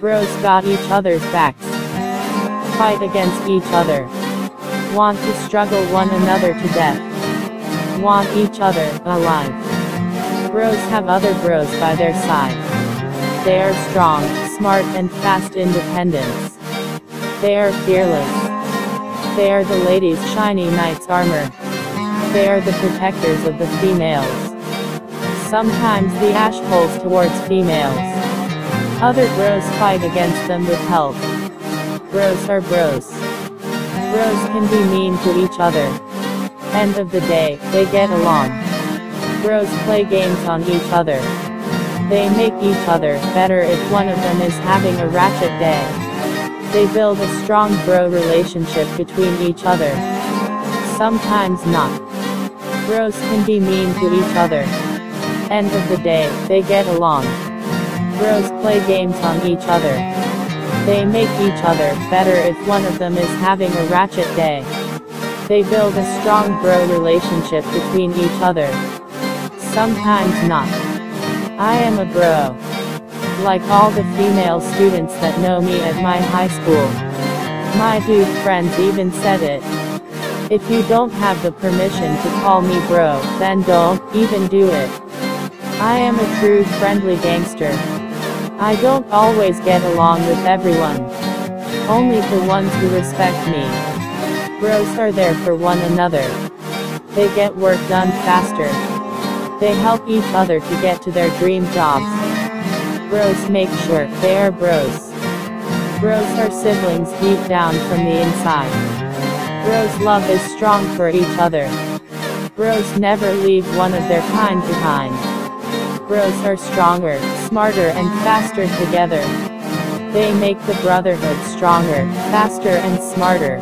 Bros got each other's backs. Fight against each other. Want to struggle one another to death. Want each other alive. Bros have other bros by their side. They are strong, smart and fast independents. They are fearless. They are the ladies' shiny knight's armor. They are the protectors of the females. Sometimes the ash pulls towards females. Other bros fight against them with help. Bros are bros. Bros can be mean to each other. End of the day, they get along. Bros play games on each other. They make each other better if one of them is having a ratchet day. They build a strong bro relationship between each other. Sometimes not. Bros can be mean to each other. End of the day, they get along. Bros play games on each other. They make each other better if one of them is having a ratchet day. They build a strong bro relationship between each other. Sometimes not. I am a bro. Like all the female students that know me at my high school. My dude friends even said it. If you don't have the permission to call me bro, then don't even do it. I am a true friendly gangster. I don't always get along with everyone. Only the ones who respect me. Bros are there for one another. They get work done faster. They help each other to get to their dream jobs. Bros make sure they are bros. Bros are siblings deep down from the inside. Bros love is strong for each other. Bros never leave one of their kind behind. Bros are stronger, smarter and faster together. They make the brotherhood stronger, faster and smarter.